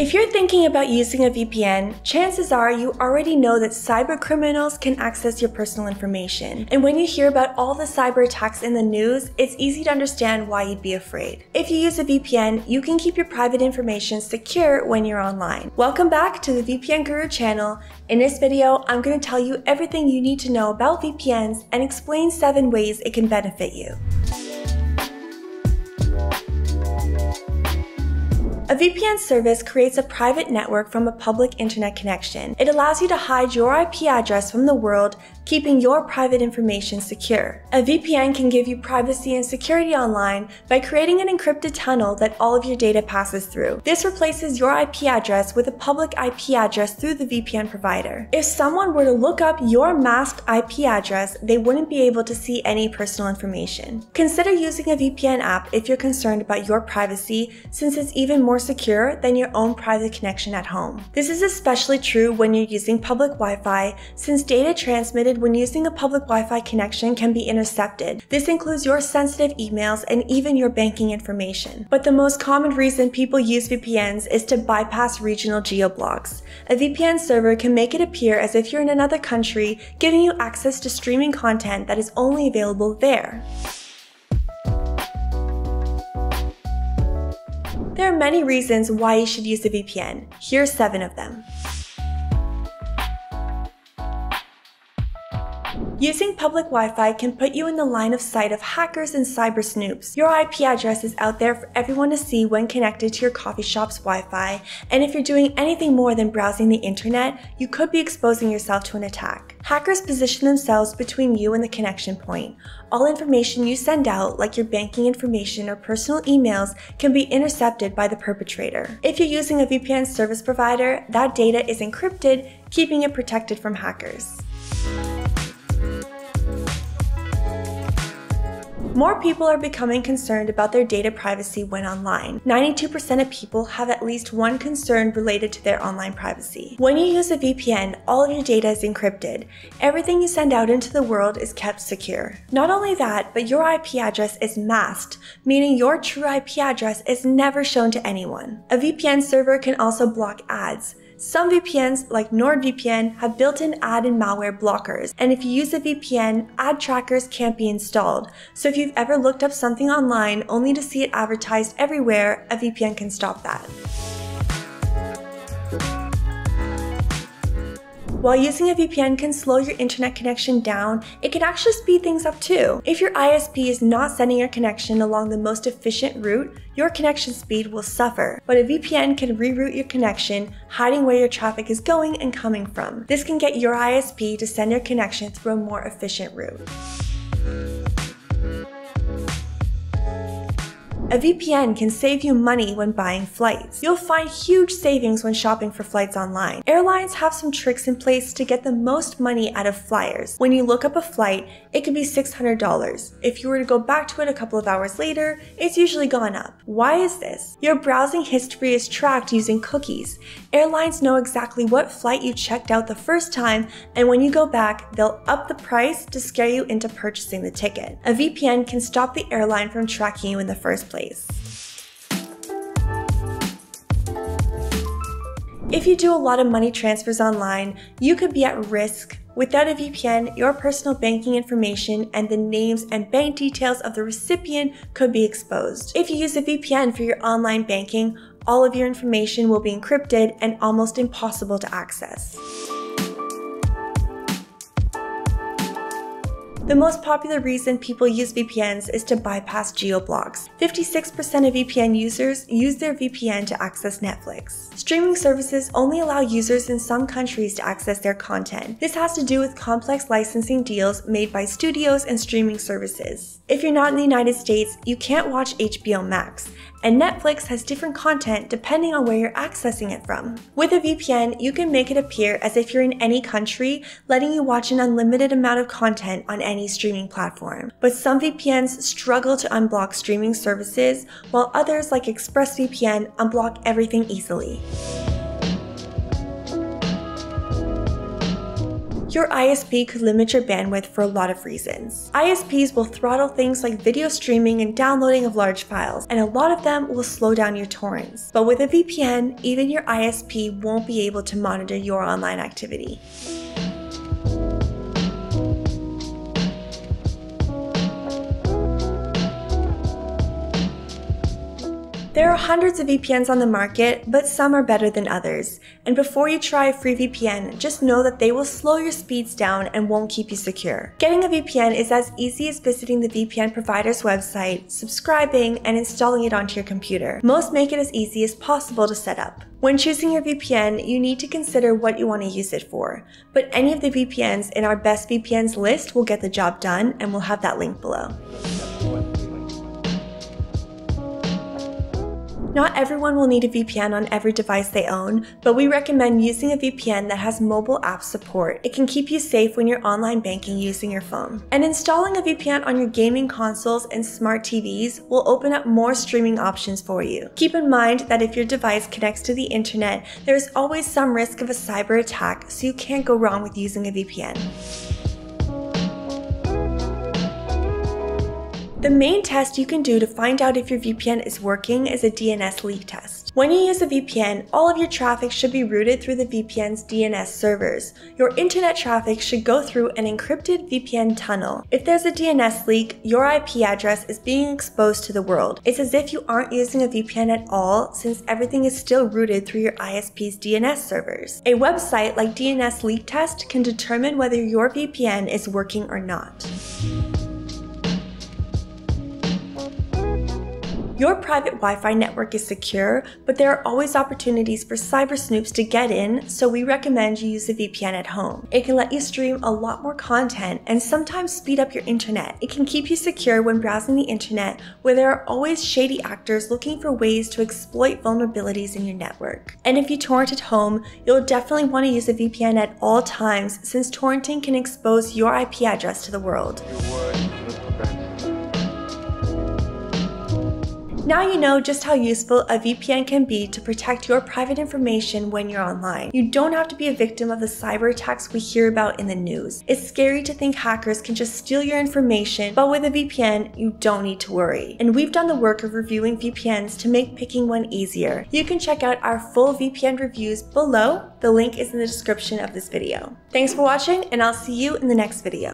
If you're thinking about using a VPN, chances are you already know that cyber criminals can access your personal information. And when you hear about all the cyber attacks in the news, it's easy to understand why you'd be afraid. If you use a VPN, you can keep your private information secure when you're online. Welcome back to the VPN Guru channel. In this video, I'm going to tell you everything you need to know about VPNs and explain 7 ways it can benefit you. A VPN service creates a private network from a public internet connection. It allows you to hide your IP address from the world keeping your private information secure. A VPN can give you privacy and security online by creating an encrypted tunnel that all of your data passes through. This replaces your IP address with a public IP address through the VPN provider. If someone were to look up your masked IP address, they wouldn't be able to see any personal information. Consider using a VPN app if you're concerned about your privacy since it's even more secure than your own private connection at home. This is especially true when you're using public Wi-Fi since data transmitted when using a public Wi-Fi connection can be intercepted. This includes your sensitive emails and even your banking information. But the most common reason people use VPNs is to bypass regional geo-blocks. A VPN server can make it appear as if you're in another country, giving you access to streaming content that is only available there. There are many reasons why you should use a VPN. Here's seven of them. Using public Wi-Fi can put you in the line of sight of hackers and cyber snoops. Your IP address is out there for everyone to see when connected to your coffee shop's Wi-Fi, and if you're doing anything more than browsing the internet, you could be exposing yourself to an attack. Hackers position themselves between you and the connection point. All information you send out, like your banking information or personal emails, can be intercepted by the perpetrator. If you're using a VPN service provider, that data is encrypted, keeping it protected from hackers. More people are becoming concerned about their data privacy when online. 92% of people have at least one concern related to their online privacy. When you use a VPN, all of your data is encrypted. Everything you send out into the world is kept secure. Not only that, but your IP address is masked, meaning your true IP address is never shown to anyone. A VPN server can also block ads. Some VPNs, like NordVPN, have built-in ad and malware blockers, and if you use a VPN, ad trackers can't be installed. So if you've ever looked up something online only to see it advertised everywhere, a VPN can stop that. While using a VPN can slow your internet connection down, it can actually speed things up too. If your ISP is not sending your connection along the most efficient route, your connection speed will suffer. But a VPN can reroute your connection, hiding where your traffic is going and coming from. This can get your ISP to send your connection through a more efficient route. A VPN can save you money when buying flights. You'll find huge savings when shopping for flights online. Airlines have some tricks in place to get the most money out of flyers. When you look up a flight, it can be $600. If you were to go back to it a couple of hours later, it's usually gone up. Why is this? Your browsing history is tracked using cookies. Airlines know exactly what flight you checked out the first time, and when you go back, they'll up the price to scare you into purchasing the ticket. A VPN can stop the airline from tracking you in the first place place. If you do a lot of money transfers online, you could be at risk. Without a VPN, your personal banking information and the names and bank details of the recipient could be exposed. If you use a VPN for your online banking, all of your information will be encrypted and almost impossible to access. The most popular reason people use VPNs is to bypass geo-blocks. 56% of VPN users use their VPN to access Netflix. Streaming services only allow users in some countries to access their content. This has to do with complex licensing deals made by studios and streaming services. If you're not in the United States, you can't watch HBO Max, and Netflix has different content depending on where you're accessing it from. With a VPN, you can make it appear as if you're in any country, letting you watch an unlimited amount of content on any streaming platform. But some VPNs struggle to unblock streaming services, while others like ExpressVPN unblock everything easily. Your ISP could limit your bandwidth for a lot of reasons. ISPs will throttle things like video streaming and downloading of large files, and a lot of them will slow down your torrents. But with a VPN, even your ISP won't be able to monitor your online activity. There are hundreds of VPNs on the market, but some are better than others. And before you try a free VPN, just know that they will slow your speeds down and won't keep you secure. Getting a VPN is as easy as visiting the VPN provider's website, subscribing, and installing it onto your computer. Most make it as easy as possible to set up. When choosing your VPN, you need to consider what you want to use it for, but any of the VPNs in our best VPNs list will get the job done and we'll have that link below. Not everyone will need a VPN on every device they own, but we recommend using a VPN that has mobile app support. It can keep you safe when you're online banking using your phone. And installing a VPN on your gaming consoles and smart TVs will open up more streaming options for you. Keep in mind that if your device connects to the internet, there is always some risk of a cyber attack, so you can't go wrong with using a VPN. The main test you can do to find out if your VPN is working is a DNS leak test. When you use a VPN, all of your traffic should be routed through the VPN's DNS servers. Your internet traffic should go through an encrypted VPN tunnel. If there's a DNS leak, your IP address is being exposed to the world. It's as if you aren't using a VPN at all since everything is still routed through your ISP's DNS servers. A website like DNS Leak Test can determine whether your VPN is working or not. Your private Wi-Fi network is secure, but there are always opportunities for cyber snoops to get in, so we recommend you use a VPN at home. It can let you stream a lot more content and sometimes speed up your internet. It can keep you secure when browsing the internet, where there are always shady actors looking for ways to exploit vulnerabilities in your network. And if you torrent at home, you'll definitely want to use a VPN at all times since torrenting can expose your IP address to the world. Now you know just how useful a VPN can be to protect your private information when you're online. You don't have to be a victim of the cyber attacks we hear about in the news. It's scary to think hackers can just steal your information, but with a VPN, you don't need to worry. And we've done the work of reviewing VPNs to make picking one easier. You can check out our full VPN reviews below. The link is in the description of this video. Thanks for watching, and I'll see you in the next video.